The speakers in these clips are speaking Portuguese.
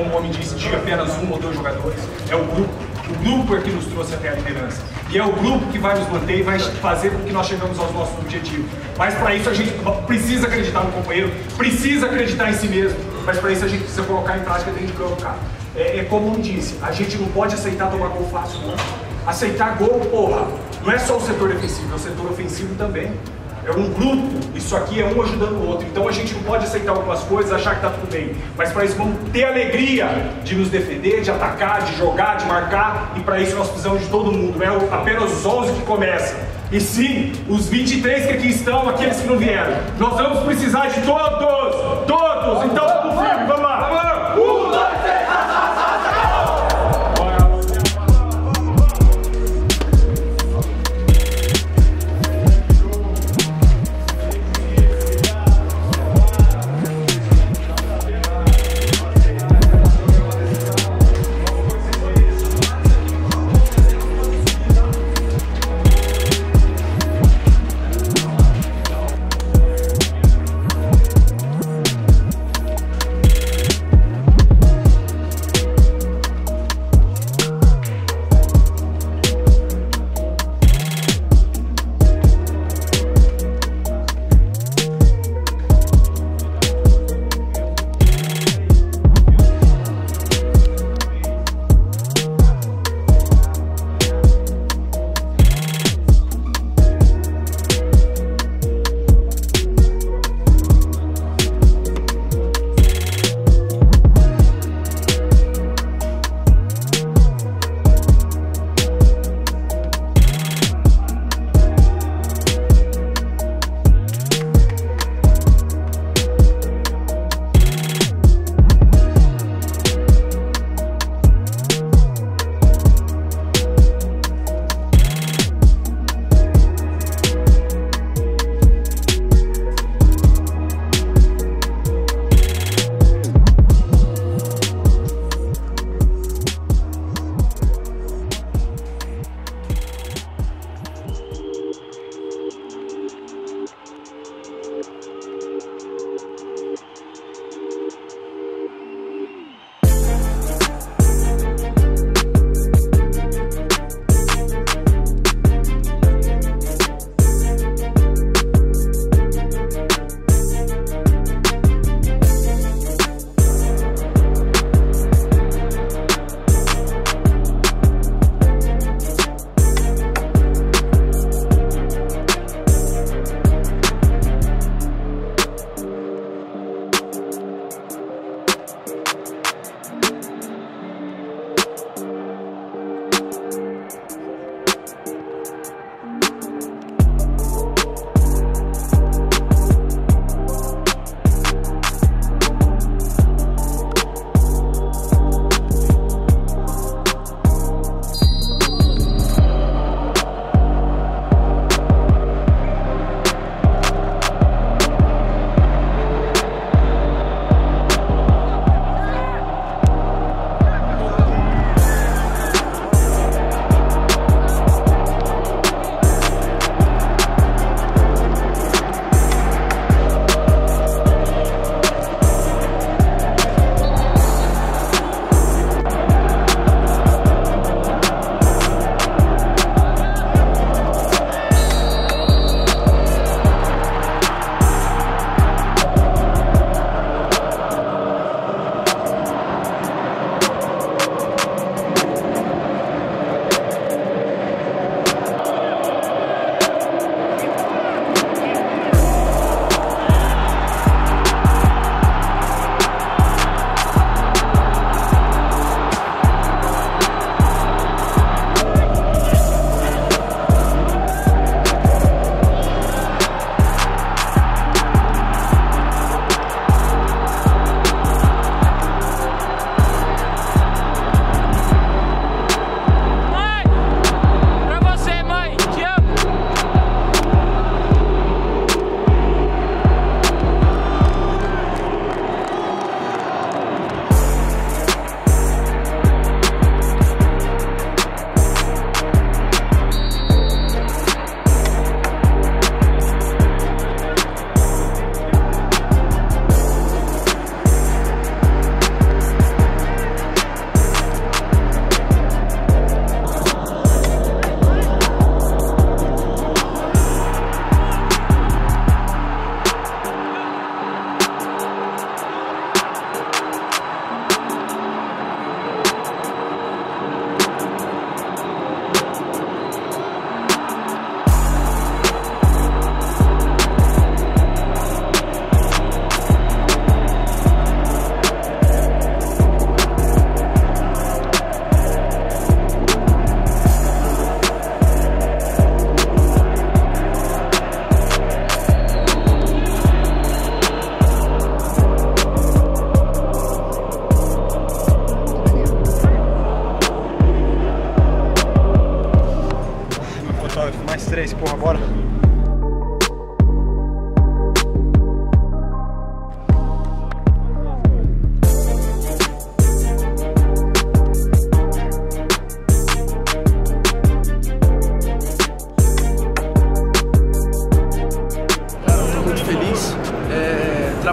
como o homem disse, de apenas um ou dois jogadores. É o grupo. O grupo é que nos trouxe até a liderança. E é o grupo que vai nos manter e vai fazer com que nós chegamos aos nossos objetivos. Mas para isso a gente precisa acreditar no companheiro, precisa acreditar em si mesmo. Mas para isso a gente precisa colocar em prática dentro de campo, cara. É, é como um disse, a gente não pode aceitar tomar gol fácil, não. Aceitar gol, porra, não é só o setor defensivo, é o setor ofensivo também. É um grupo, isso aqui é um ajudando o outro. Então a gente não pode aceitar algumas coisas, achar que está tudo bem. Mas para isso vamos ter alegria de nos defender, de atacar, de jogar, de marcar. E para isso nós precisamos de todo mundo. Não é apenas os 11 que começam. E sim, os 23 que aqui estão, aqueles que não vieram. Nós vamos precisar de todos! Todos! Então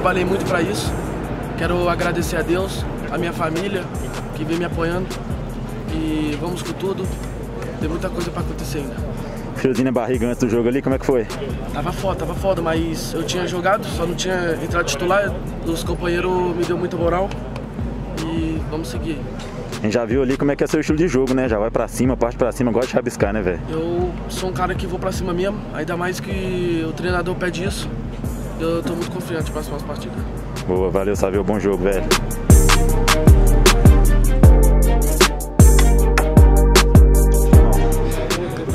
trabalhei muito para isso. Quero agradecer a Deus, a minha família que vem me apoiando e vamos com tudo. Tem muita coisa para acontecer ainda. Friozinho na barriga antes do jogo ali, como é que foi? Tava foda, tava foda, mas eu tinha jogado, só não tinha entrado titular. Os companheiros me deu muita moral e vamos seguir. A gente já viu ali como é que é seu estilo de jogo, né? Já vai pra cima, parte pra cima, gosta de rabiscar, né, velho? Eu sou um cara que vou pra cima mesmo, ainda mais que o treinador pede isso. Eu tô muito confiante para as próximas partidas. Boa, valeu, Savio, bom jogo, velho.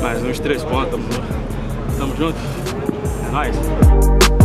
Mais uns três pontos, tamo junto. Tamo junto. É nóis.